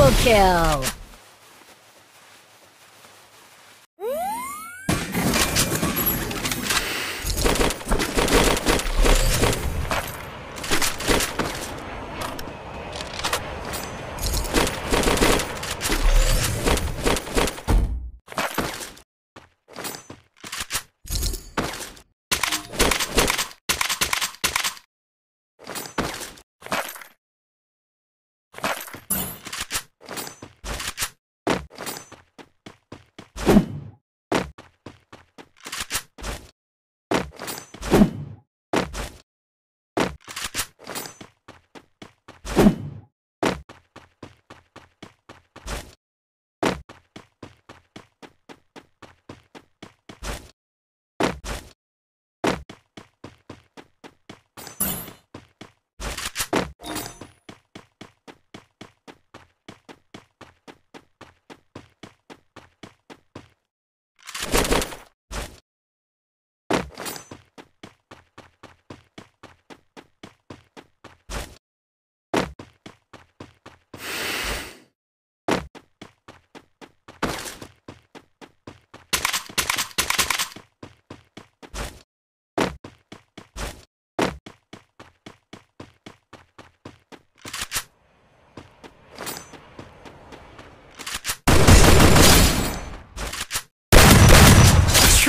Double kill!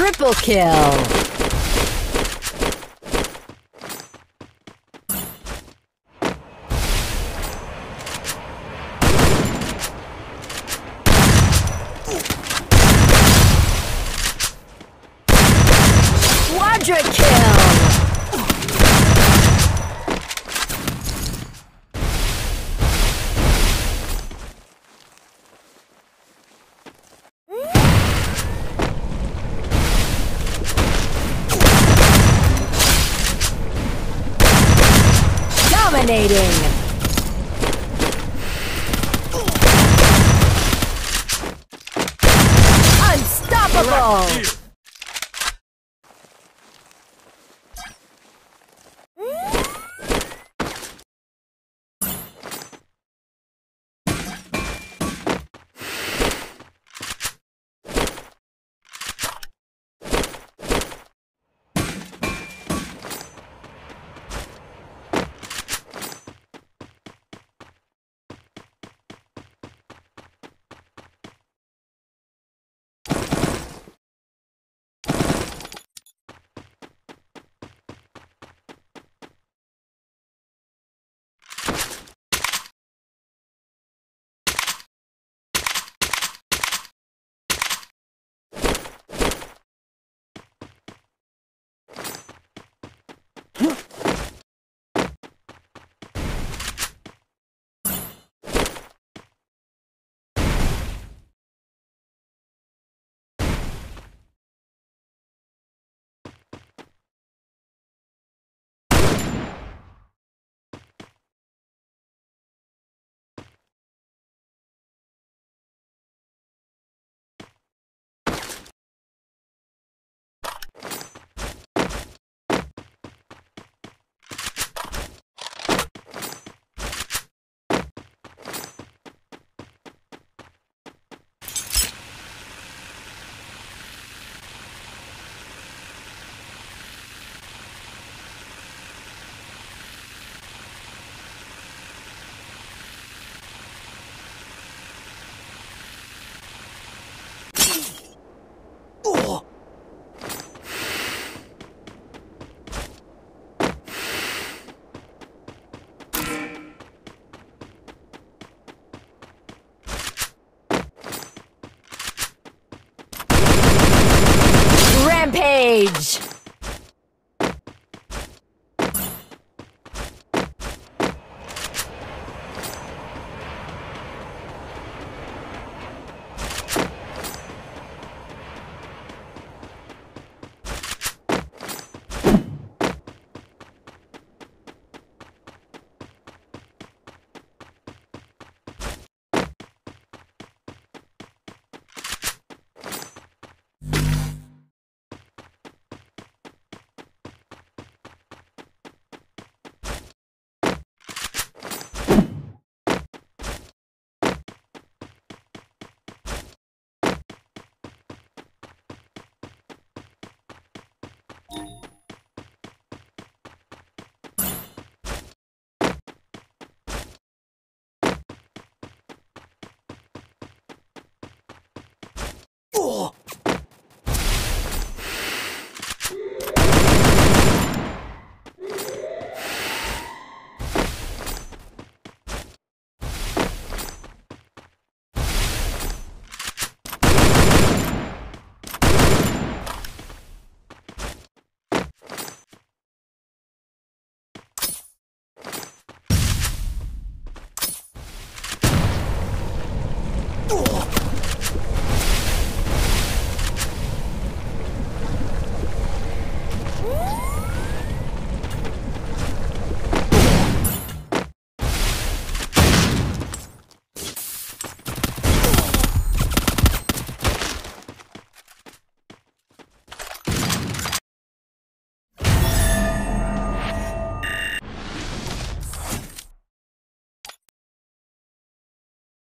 Triple kill! Quadra kill! Dominating! Unstoppable! Rage.